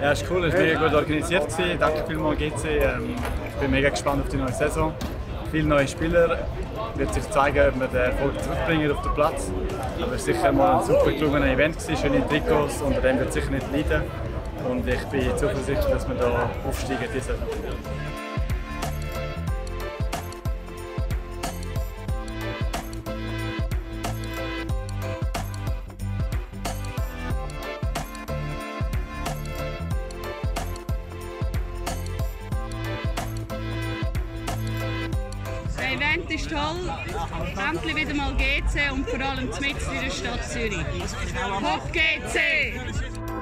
Ja, es ist cool, es war gut organisiert. Danke vielmals GC. Ähm, ich bin mega gespannt auf die neue Saison. Viele neue Spieler. Wird sich zeigen, ob wir den Erfolg zurückbringen auf den Platz. Aber es war sicher mal ein super gelungenes Event, schöne Trikots. Unter dem wird sicher nicht leiden. Und ich bin zuversichtlich, dass wir hier aufsteigen diese Saison. Das Event ist toll. Endlich wieder mal GC und vor allem mitten in der Stadt Zürich. Hopp GC!